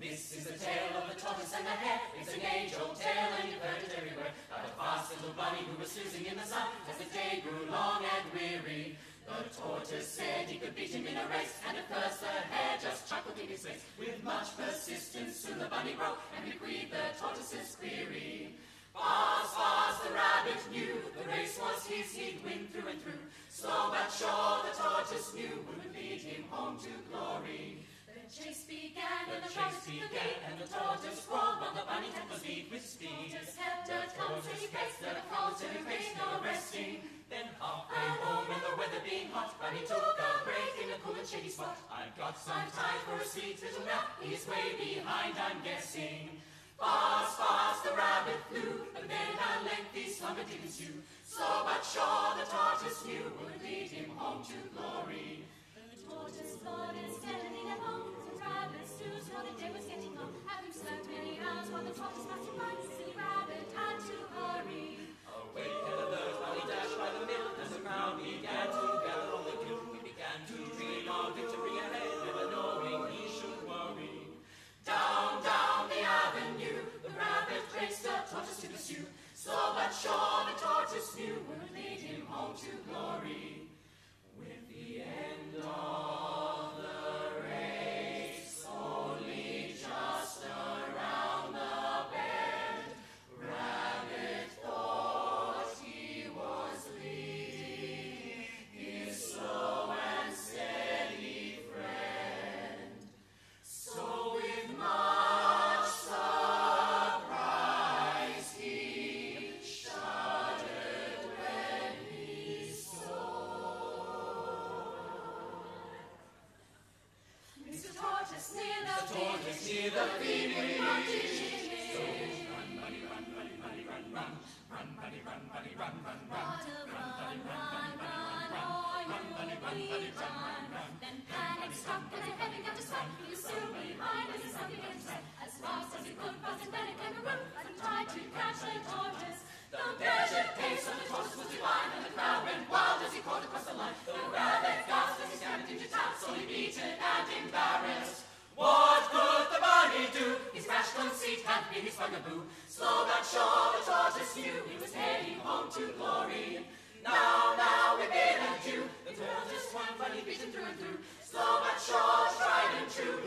This is the tale of the tortoise and the hare. It's an age-old tale and you've heard it everywhere. About a fast little bunny who was snoozing in the sun as the day grew long and weary. The tortoise said he could beat him in a race, and at first the hare just chuckled in his face. With much persistence, soon the bunny broke and bequeathed the tortoise's query. Fast, fast, the rabbit knew the race was his, he'd win through and through. Slow but sure, the tortoise knew would lead him home to glory. Crawled, while the bunny kept the speed with speed. Tortoise a clumsy pace, Then the constant pace, no resting. Then halfway home and the weather being hot, Bunny took a break in a cool and shady spot. I've got some time for a sweet little nap. He's way behind, I'm guessing. Fast, fast the rabbit flew, and then a lengthy slumber did ensue. Slow but sure the tortoise knew would lead him home to glory. The tortoise thought instead knew would lead him home to glory. With saw the near the finish. What did he miss? Run, run, bunny, bunny, run, run. Run, bunny, run, bunny, run, run, run. Run, run, run, run, oh, you really run. Then panic struck and the head began to sweat. Bugaboo. Slow but sure, the tortoise knew he was heading home to glory. Now, now, we bid adieu. The tortoise won, bunny beaten through and through. But sure, tried and true,